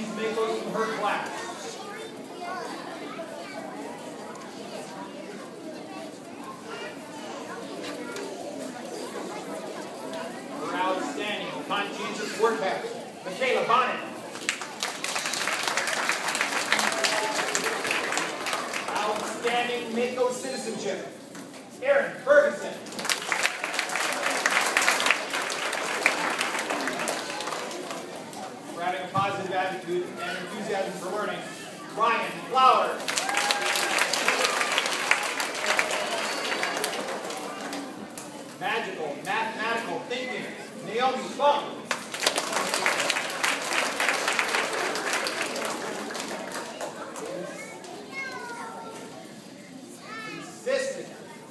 Chinese makos from her class. Her outstanding conscientious Michaela Bonnet. Outstanding Mako citizenship, Erin Ferguson. For having positive attitude and enthusiasm for learning, Ryan Flowers. Magical, mathematical thinking, Naomi Funk.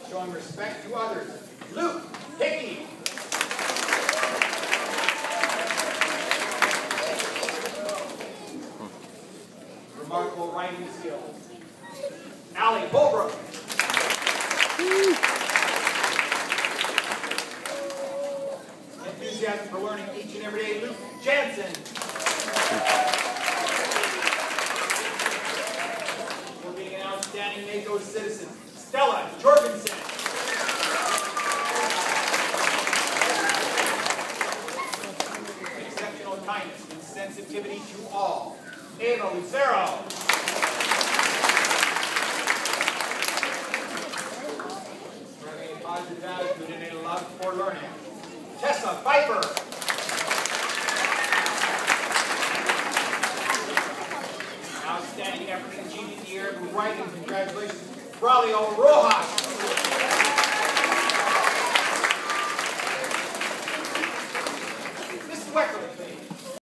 Showing respect to others, Luke Hickey. Remarkable writing skills, Ally Holbrook. Enthusiasm for learning each and every day, Luke Jansen. For being an outstanding Mako citizen, Stella Jorgensen. Sensitivity to all, Ava Lucero. Positive attitude and a love for learning, Tessa Pfeiffer. Outstanding effort in the year writing. Congratulations, Braulio Rojas.